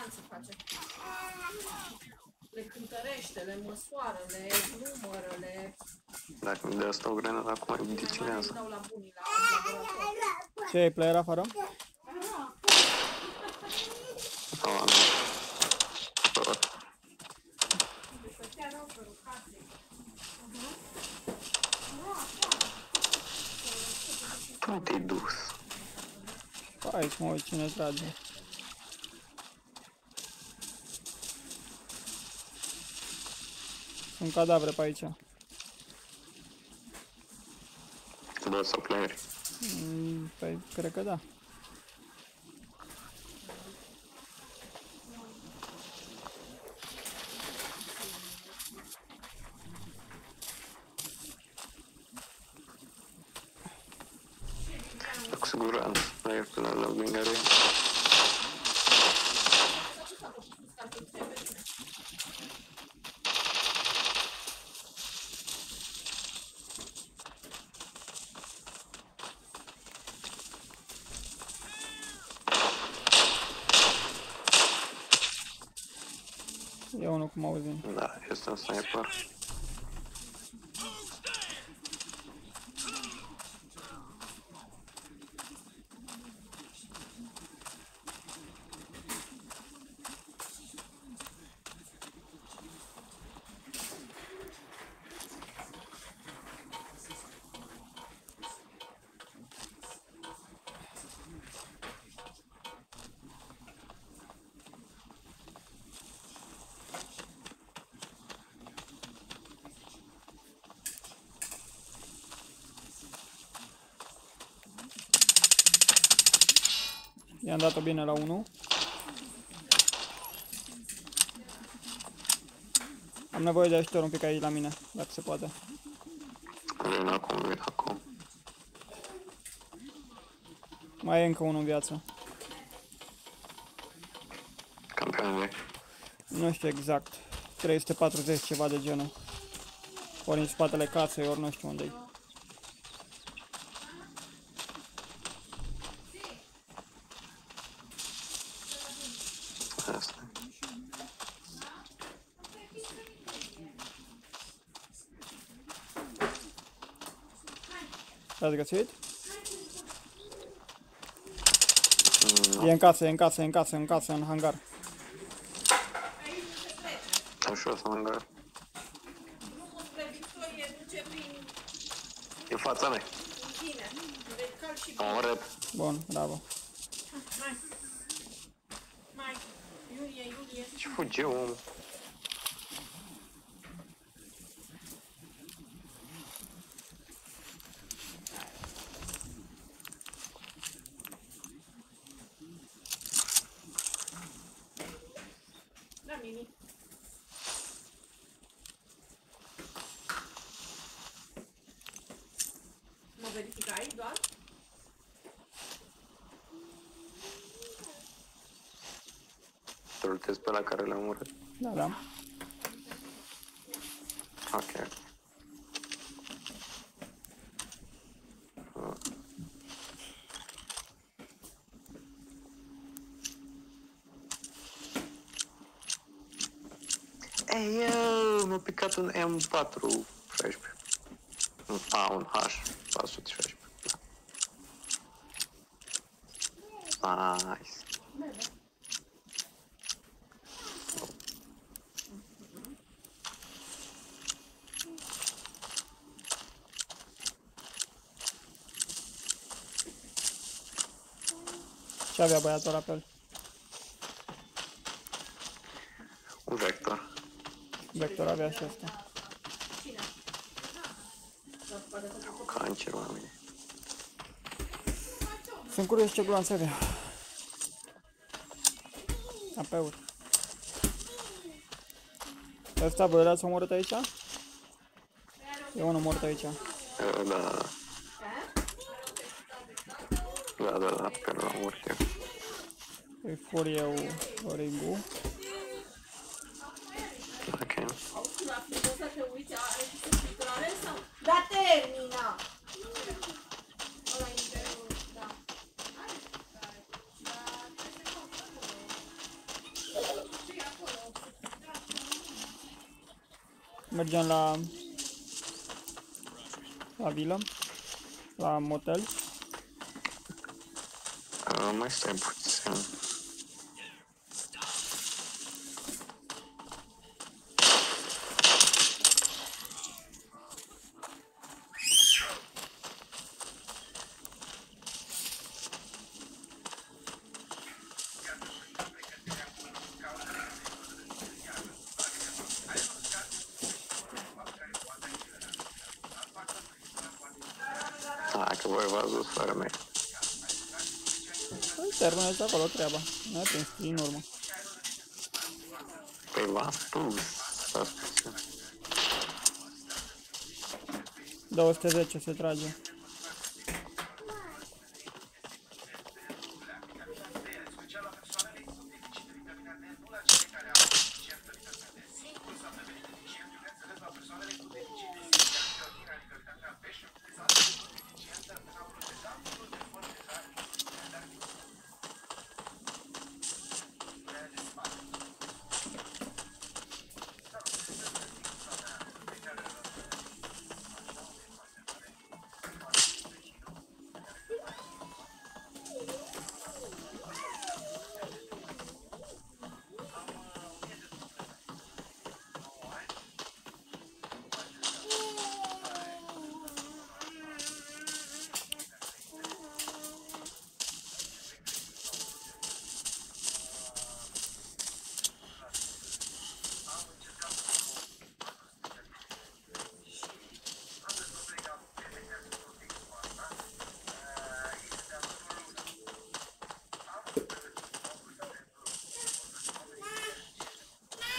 ordonanță face. Le cântărește, le măsoară, le numără, le... Dacă îmi dă asta o grenadă, acum îi Mai mare dicinează. îi dau la bunii la laborator. Ce ai player afară? Oh, nu. Bă, Tu te-ai dus. Hai să mă uit cine trage. Sunt cadavre pe aici. Bă, sau playeri. Mm, Păi, cred că da. Cu siguranță. Player până la loading-are. E unul cu mauzin. Da, este un I-am dat-o bine la 1. Am nevoie de ajutor un pic aici la mine, dacă se poate. Vin acum, vin acum. Mai e încă unul în viață. Campionul Nu știu exact. 340 ceva de genul. Ori în spatele casei, ori nu știu unde -i. Asta. L-ați găsit? E în casă, e în casă, e în casă, în casă, în hangar. Am și eu să mă îngar. Drumul spre Victorie duce prin E în fața mea. tine. De cal și Am omorât. Bun, bravo. Mai. Mai. Iulie, Iulie. Ce fuge omul? Da, Mimi. Mă verificai doar? Îl test pe la care l-am omorât. Da, da. Ok. Eu, m-a picat un M4 16. Un A, un H 416. Nice. Ce avea băiatul ăla pe el? Un vector. Vector avea și asta. Cancer, oameni. Sunt curios ce gloanțe avea. Apeuri. Ăsta voi l-ați omorât aici? E unul mort aici. Da, da. Da, da, da, pe la omor eu. Îi fur eu Origu. să uiți, ai pus picturale sau? Da, termina! Ăla. Da. Da, da, Mergem la la vilă, la motel. Mai stai puțin. Hai că voi v-ați dus fără mine. Păi terminați acolo treaba. Ne-a prins din urmă. Păi v-am spus. Stați puțin. 210 se trage.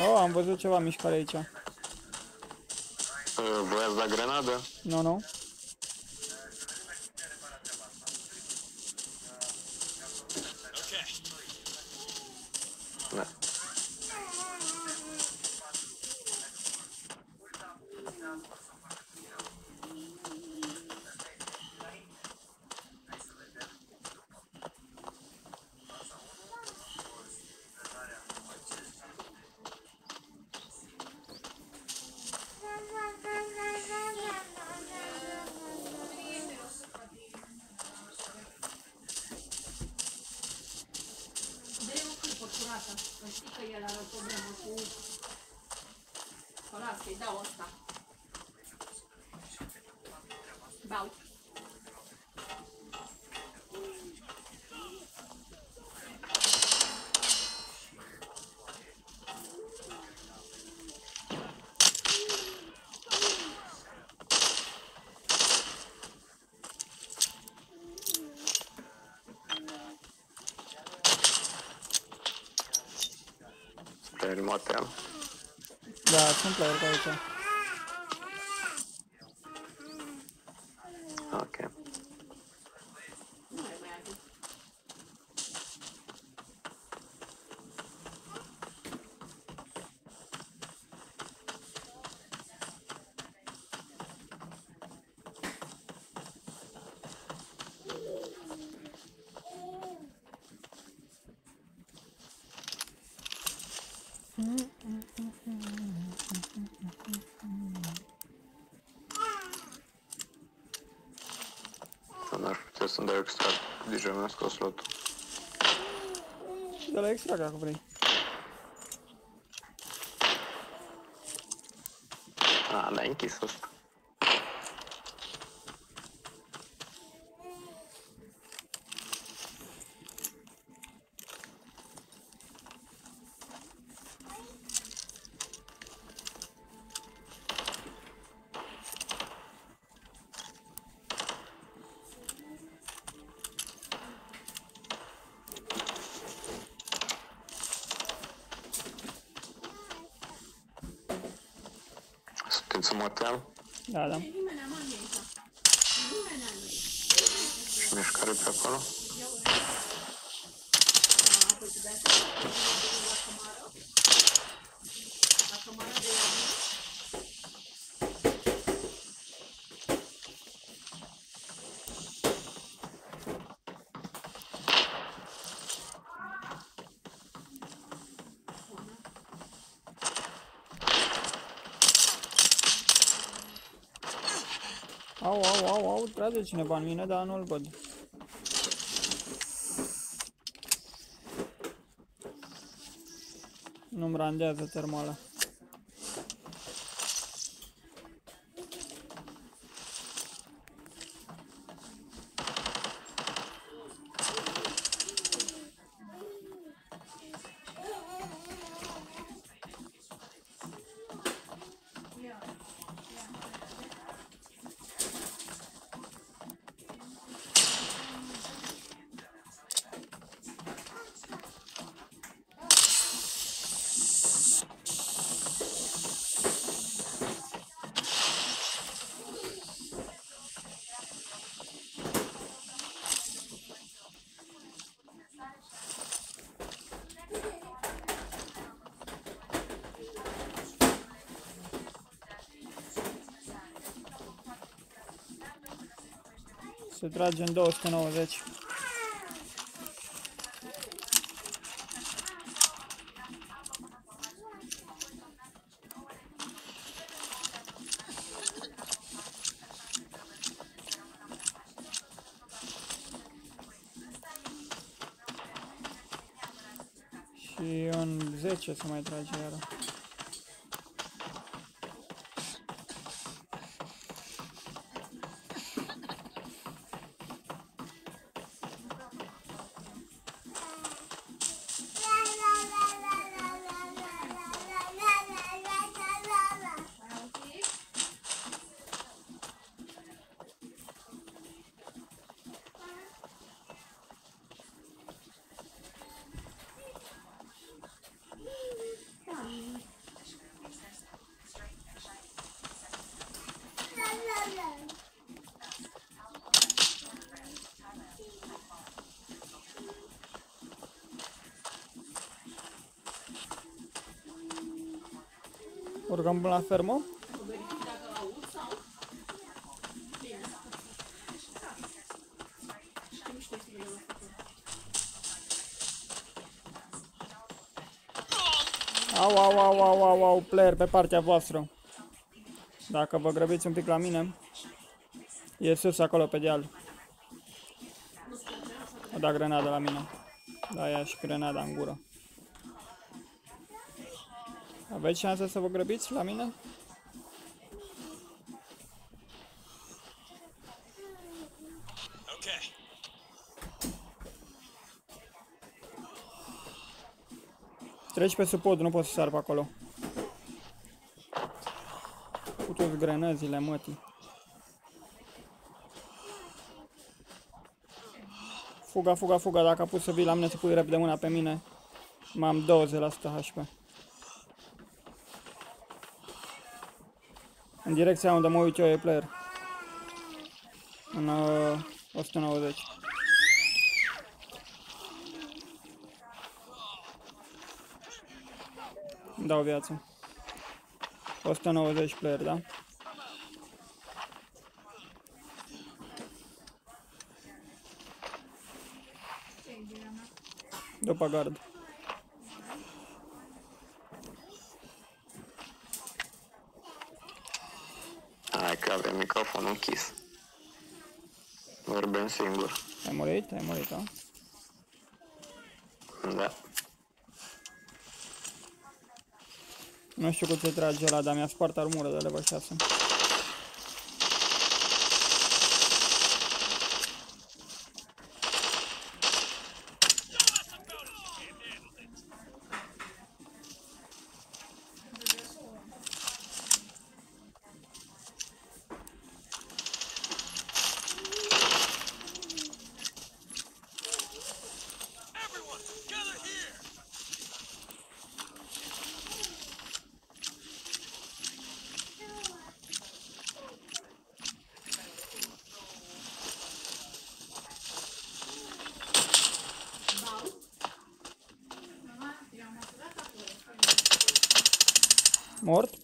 Oh, am văzut ceva mișcare aici. Uh, Voi ați dat grenadă? Nu, nu. Da. Că las, că-i dau ăsta. Beau. Pe motel. Da, sunt player pe aici. Ok. Nu mai mai atât. N-aș putea să-mi dau extract. Deja mi-a scos lotul. Și de la extra dacă vrei. A, da, închis ăsta. Motel Da, da. Nimeni n-am aici. Nimeni n-am aici. și mișcare pe acolo? Ah, păi tu de asta la cămară? La cămară de iarnă? Au, au, au, au, trage cineva în mine, dar nu-l văd. Nu-mi randează termala. Se trage în 290. Și în 10 se mai trage iară. Urcăm până la fermă? Verific dacă aud sau... Bine. Nu știu să vedem asta. Au, au, au, au, au, au, player pe partea voastră. Dacă vă grăbiți un pic la mine, e sus acolo pe deal. A dat grenada la mine. Da, ia și grenada în gură. Aveți șanse să vă grăbiți la mine? Okay. Treci pe sub pod, nu poți să sar pe acolo. Cu toți grenăzile mătii. Fuga, fuga, fuga, dacă a pus să vii la mine să pui repede mâna pe mine. M-am 20% HP. În direcția unde mă uit eu e player. În uh, 190. Îmi dau viață. 190 player, da? După gard. Hai că avem microfonul închis. Vorbim singur. Ai murit? Ai murit, da? Da. Nu știu cu ce trage ăla, dar mi-a spart armură de level 6.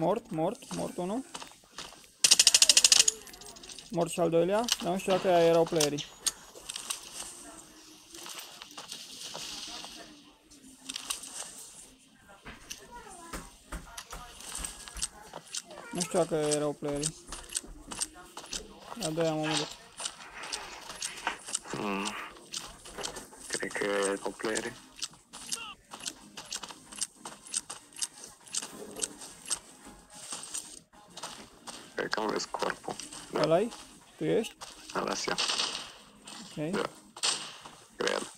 Mort, mort, mort, mort unul. Mort și al doilea, dar nu știu dacă aia erau playerii. Nu știu dacă erau playerii. La doi am omorât. Mm. Cred că e cu că am văzut corpul. Da, Ăla-i? Tu ești? ăla sia. Ok. Da. Cred.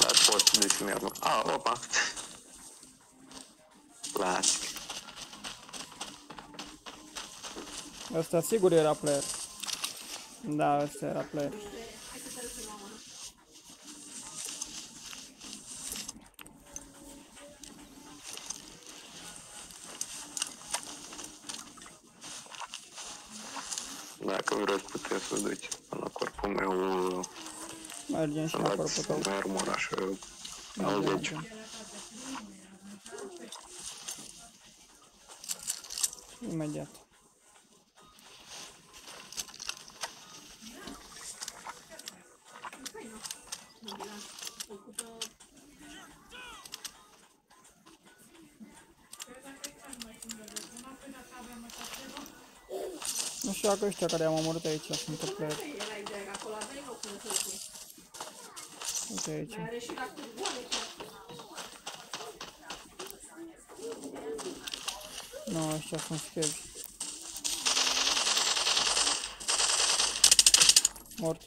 Dar pot de ce mi-am... A, opa! Plastic. Ăsta sigur era player. Da, ăsta era player. Dacă vreți puteți să duci până la corpul meu Mergem și să la corpul dați tău. mai armura și Mergem, 90. mergem. Imediat. Nu știu dacă ăștia care am omorât aici sunt pe player. Erai direct acolo, aveai loc în hârtie. Uite aici. Mai are și la curgoare chiar. Nu, ăștia sunt scavi. Mort.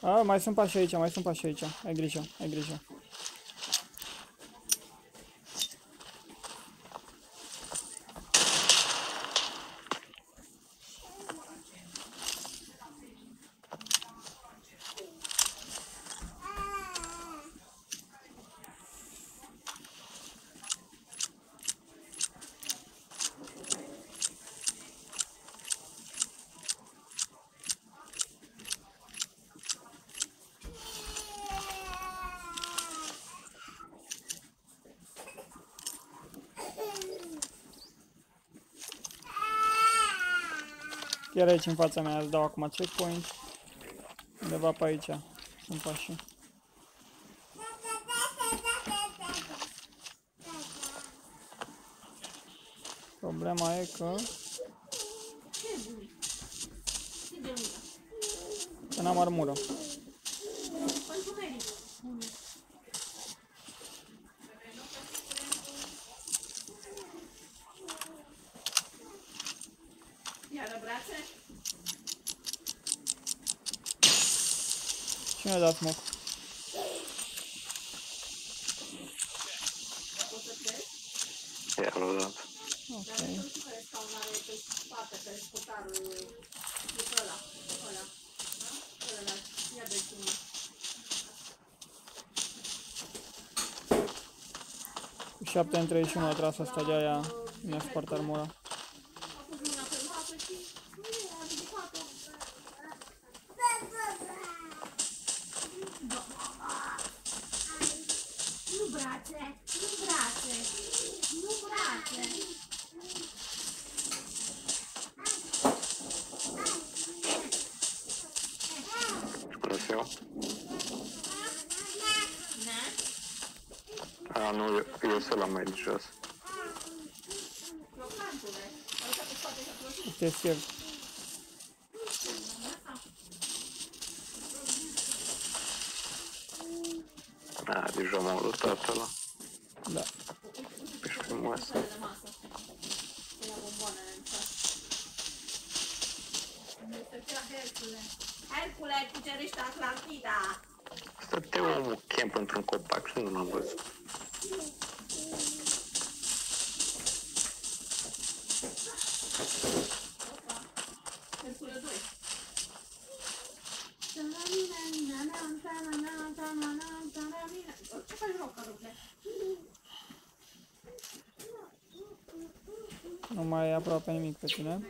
A, mai sunt pași aici, mai sunt pași aici. Ai grijă, ai grijă. Chiar aici în fața mea, îți dau acum checkpoint. Undeva pe aici sunt pașii. Problema e că... Că n-am armură. Pentru medic. Iară brațe? Cine a dat smoke? Poți să crezi? Iar o dată. Ok. Dar nu știu care scaun are pe spate, pe scotarul e pe ăla, ăla. Ăla, ia de cum. Cu 7 în 31 a tras asta de aia mi-a spart armura. A pus mâna pe masă și nu a ridicat-o. Nu brațe, nu brațe, nu brațe. Bună ziua. A, nu, eu, eu sunt la mai de jos. Crocantule. Ăsta pe spate și-a plăcut. Este scav. A, deja m-am luat ăla. Da. Pe frumoasă. de masă. Ia bomboanele în ceas. Stătea Hercule. Hercule, cucerește Atlantida! Stătea omul camp într-un copac și nu l-am văzut. Nu mai e aproape nimic pe tine.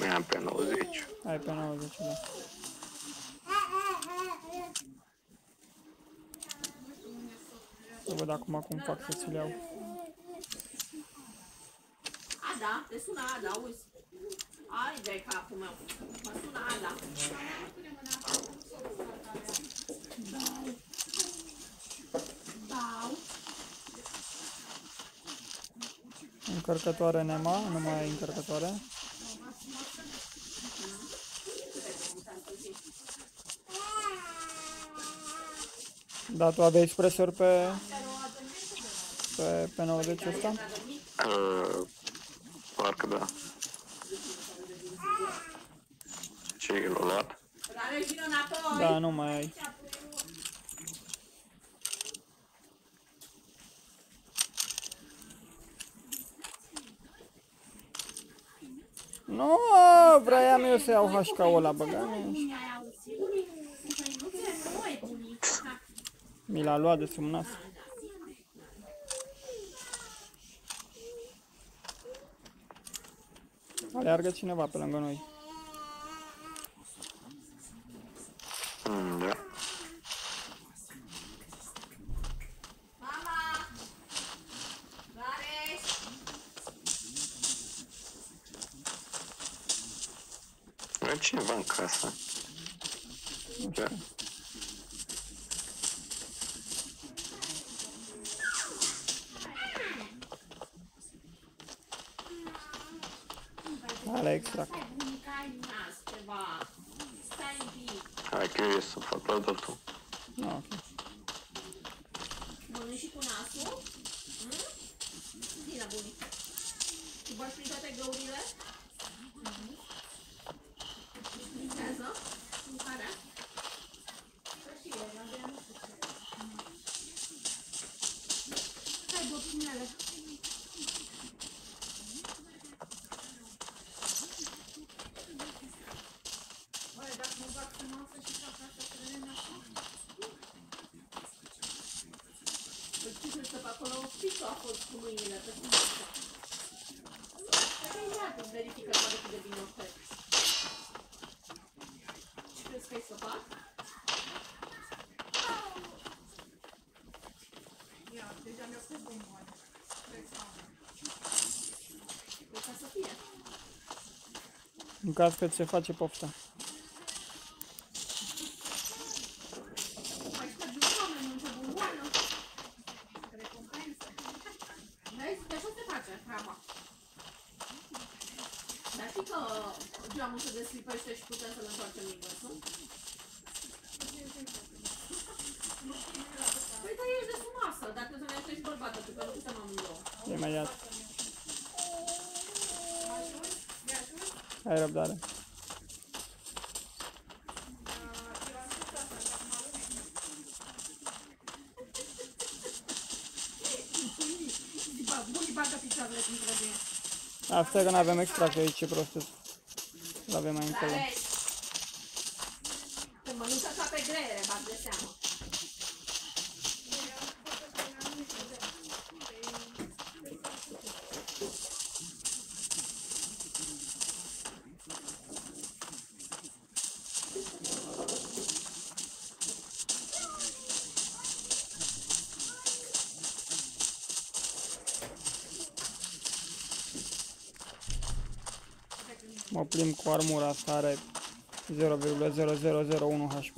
Mi-am pe 90. Ai pe 90, da. Să văd acum cum fac să ți-l iau. Ada, te sună Ada, auzi. Ai de capul meu. Mă sună Ada. Da. Încărcătoare Nema, nu mai ai încărcătoare. Da, tu aveai espresor pe... Pe, pe 90 ăsta? Uh, parcă da. Ce l-a luat? Rareș, vină înapoi! Da, nu mai ai. Nu, vreau eu să iau HK-ul ăla, băga Bune ai auzit. Păi nu ți-e noi, bunica. Mi l-a luat de sub nas. Aleargă cineva pe lângă noi. Mm, da. Mama! Rareș! E cineva în casă. Da. Ale extract. Hai, bunica, ai nas ceva. Stai un pic. Hai că eu ies să fac la dătul. No, ok. Mănânci și cu nasul? Mm? Bine, bunică. Tu bași prin toate găurile? Listează? Mâncarea? Hai, bobinele. Oare dacă mă bag să masă și fac asta să vedem așa? Păi ce să fac acolo? Pică a fost cu mâinile, pe cum asta. Păi iată, verifică doar cât de bine o fac. Ce crezi că ai să fac? Ia, deja mi-a spus bomboane. Păi ca să fie. În caz că ți se face pofta. Mai ștergi un oameni, nu o bomboană. Recompensă. Vezi? De așa se face treaba. Dar știi că geamul se deslipește și putem să-l întoarcem invers, nu? Păi da, ești de frumoasă, dacă să ne ești bărbată, tu că nu putem amândouă. Imediat. Ai răbdare. Bunii bagă picioarele cum trebuie. Asta e că nu avem extract aici, ce prost L avem mai încolo. Mă plimb cu armura asta, are 0,0001 HP.